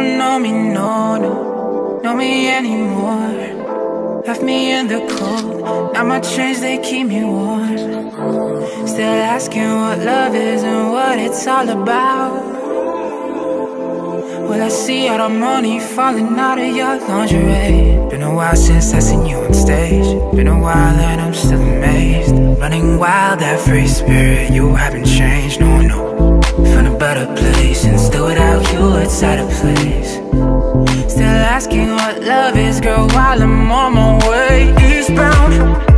don't know me, no, no, know me anymore. Left me in the cold. Now my chains they keep me warm. Still asking what love is and what it's all about. Will I see all the money falling out of your lingerie? Been a while since I seen you on stage. Been a while and I'm still amazed. Running wild, that free spirit, you haven't changed, no, no. Better place and still without you, it's out of place. Still asking what love is, girl, while I'm on my way eastbound.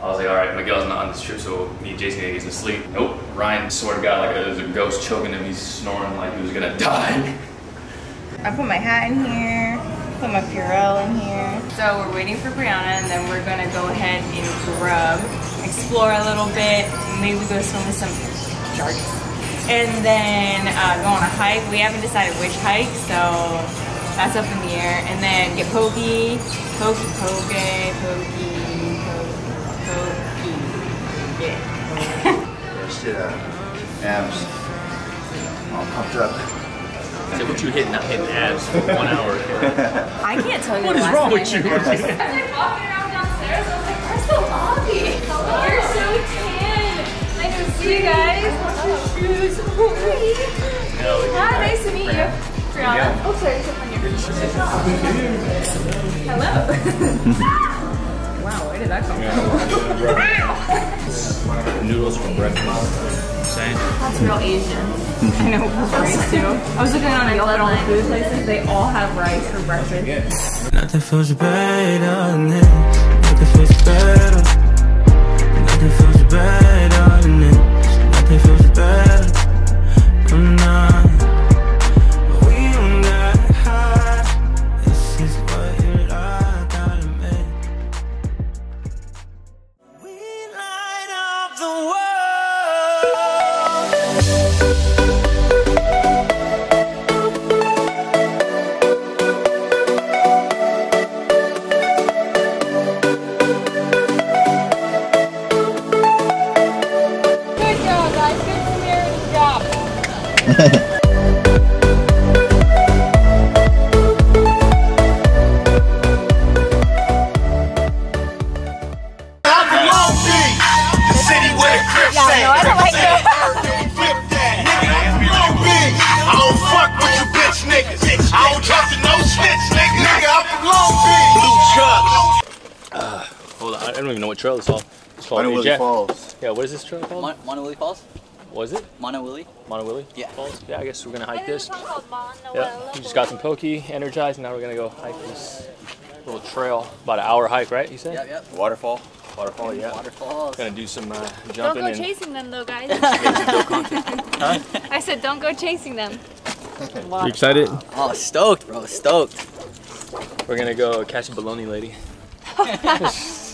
I was like, all right, Miguel's not on this trip, so me and Jason gotta get some sleep. Nope. Ryan swear to God, like there's a ghost choking him. He's snoring like he was gonna die. I put my hat in here, put my Purell in here. So we're waiting for Brianna and then we're gonna go ahead and grub, explore a little bit, maybe go swim with some sharks. And then uh, go on a hike. We haven't decided which hike, so that's up in the air. And then get pokey, pokey, poke, pokey, pokey, Yeah. Shit, uh, abs. All pumped up. Say what you hitting, not hitting abs for one hour. I can't tell you What the is last wrong with you? did that. As I walking around downstairs, I was like, where's the lobby? You're so tan. Nice to see you guys. How's your shoes? Hi, nice to meet you. Brianna. Oh, sorry, it's step on your Hello. Wow, where did that come from? Noodles for breakfast. Same. That's real Asian. I know, rice too. I was looking on Yelp at all the food places, they all have rice for breakfast. Nothing feels better than this. Nothing feels better. Trail it's called. It's called Maunawili Jack- Falls. Yeah, what is this trail called? Mon- Maunawili Falls? Was it Maunawili? Maunawili Yeah. Falls? Yeah, I guess we're gonna hike I think this. it's called Yeah, we just got some poke, energized. And now we're gonna go hike this little trail. About an hour hike, right? You said? Yep, yep. Waterfall. Waterfall, yeah. Waterfalls. Gonna do some uh, Don't jumping go chasing them though, guys. Huh? I said don't go chasing them. You excited? Oh, stoked, bro. Stoked. We're gonna go catch a baloney lady.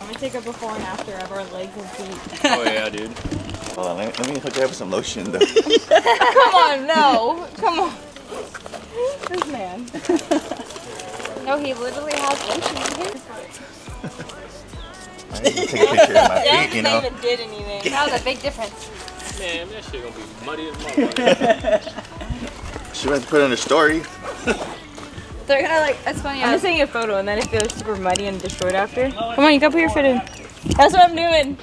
I'm gonna take a before and after of our legs and feet. Oh yeah, dude. Hold on, let me, let me hook you up with some lotion though. Come on, no. Come on. This man. No, he literally has lotion in his. I need to take a picture of my Yeah, feet, you they know. even did anything. That was a big difference. Man, that shit gonna be muddy as motherfucker. She went to put it in a story. They're gonna like. That's funny. I'm just taking a photo and then it feels super muddy and destroyed after. Come on, you gotta put your foot in. That's what I'm doing.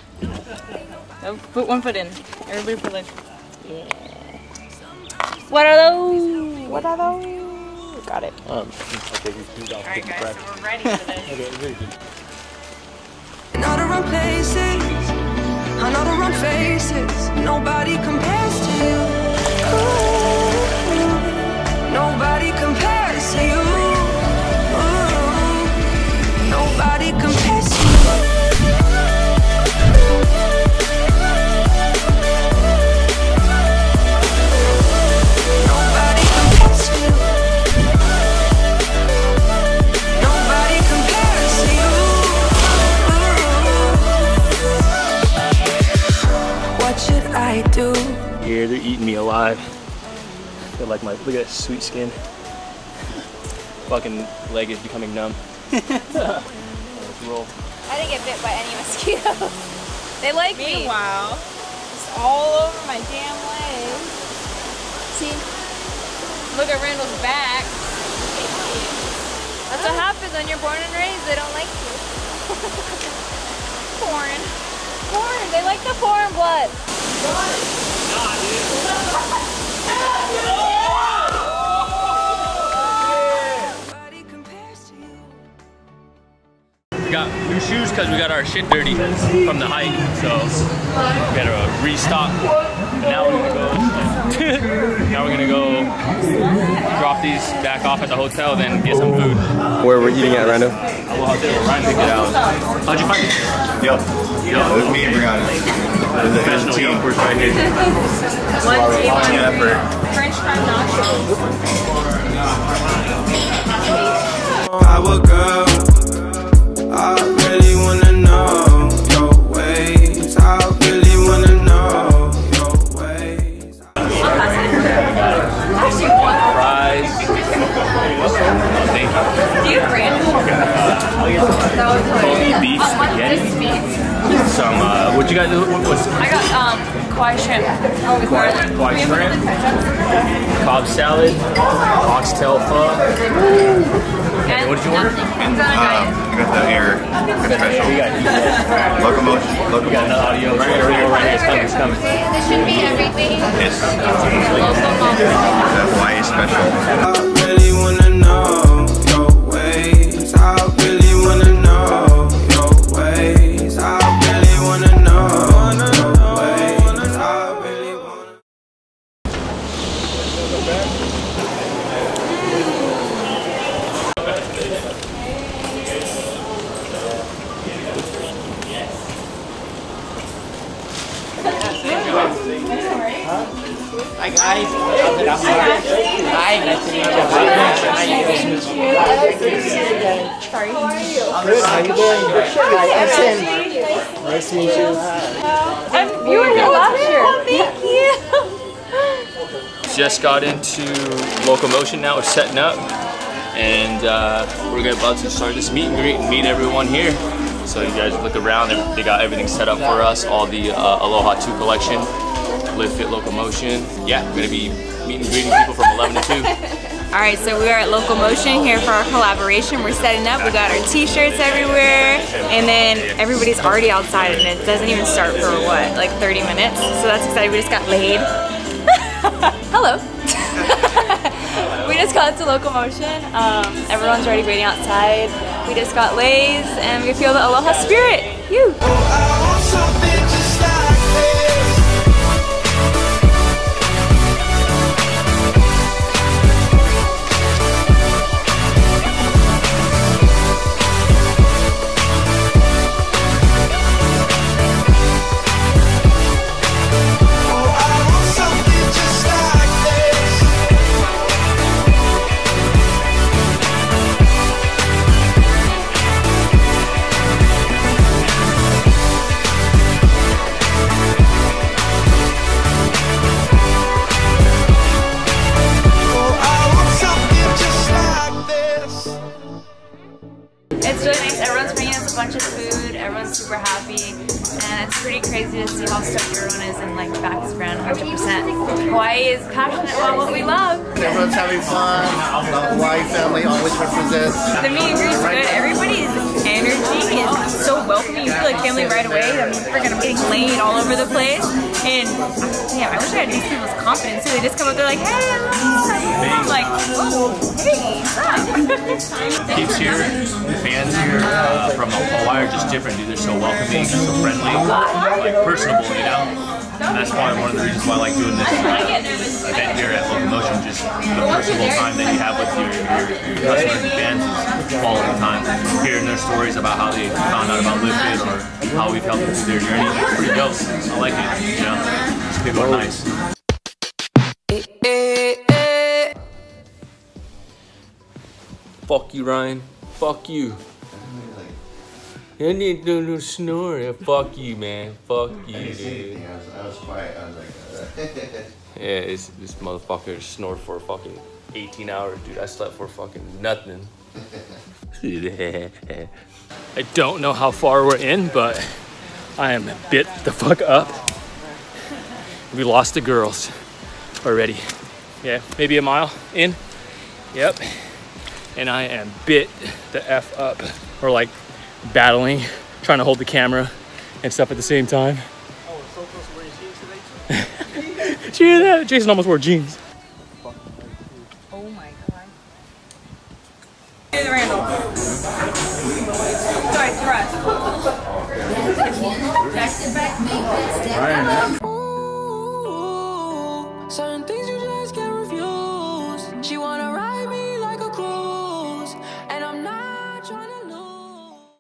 Oh, put one foot in. Everybody put like. Yeah. What are those? What are those? Got it. Um, okay, these off. Alright guys, so we're ready for this. Okay, very good. In the wrong places, on all the wrong faces. Nobody compares to you. Ooh, nobody here. They're eating me alive. They're like my, look at that sweet skin. Fucking leg is becoming numb. Let's roll. I didn't get bit by any mosquitoes. they like me. Meanwhile, it's all over my damn leg. See, Look at Randall's back. that's what happens when you're born and raised. They don't like you. Foreign. Foreign. They like the foreign blood. We got new shoes because we got our shit dirty from the hike, so we gotta restock. And now we're gonna go. now we're gonna go drop these back off at the hotel, then get some food. Where we're eating at, Rando? Aloha Table, Ryan picked it out. How'd you find it? Yep. Yep. It was me and Brianna. It was a- it was a Professional team. young person right here. One team on Team effort. French fry nachos. Our girl, I really wanna know your ways. I really wanna know your ways. Fries. Oh, thank you. Do you have ranch? Kobe beef spaghetti. Some, uh, what you guys do? What was I got um kwai shrimp with garlic. kwai Can we have shrimp? the? Cobb salad, oxtail pho. And what did you order? nothing. Got a guy. Um, I got the air special. We got, Local Motion. we got Locomotion. another audio. Right here, right here, right here. It's coming, it's coming. This should be everything. It's Local Motion. the Hawaii special. I really wanna know Nice to meet you were here last year. Thank you. Just got into Local Motion now. We're setting up, and uh, we're about to start this meet and greet and meet everyone here. So you guys look around. They they got everything set up for us. All the uh, Aloha 2 collection, Live Fit Local Motion. Yeah, we're gonna be meeting and greeting people from 11 to 2. All right, so we are at Local Motion here for our collaboration. We're setting up. We got our T-shirts everywhere, and then everybody's already outside, and it doesn't even start for what, like 30 minutes. So that's exciting. We just got laid. Hello. we just got to Local Motion. Um, everyone's already waiting outside. We just got leis, and we feel the Aloha spirit. You. Really nice. Everyone's bringing us a bunch of food. Everyone's super happy. And it's pretty crazy to see how stoked everyone is and like backs brand 100%. Hawaii is passionate about what we love. Everyone's having fun. The Hawaii family always represents. The meet and greet's good. Everybody's energy is welcoming. You feel like family right away. I mean, freaking I'm getting laid all over the place. And yeah, I wish I had these people's confidence too. They just come up, they're like, hey, hello. I'm like, whoa, hey? Kids here, fans here uh, from Hawaii are just different, dude. They're so welcoming, they're so friendly, like personable, you know. And that's probably one of the reasons why I like doing this uh, event here at Local Motion. Just the personal time that you have with your, your, your customers and fans is quality time. Hearing their stories about how they found out about Live Fit or how we've helped them through their journey, it's pretty dope. I like it, you know. These people are nice. Fuck you, Ryan. Fuck you. I need to do snore. Yeah, fuck you, man. Fuck you, dude. I was, I was quiet. I was like, uh, Yeah, this, this motherfucker snored for fucking 18 hours, dude. I slept for fucking nothing. I don't know how far we're in, but I am bit the fuck up. We lost the girls already. Yeah, maybe a mile in. Yep. And I am bit the F up. We're like battling, trying to hold the camera and stuff at the same time. Oh, so close to wearing jeans today? Did you that? Jason almost wore jeans. Oh my god. Here's Randall. Sorry, thrust.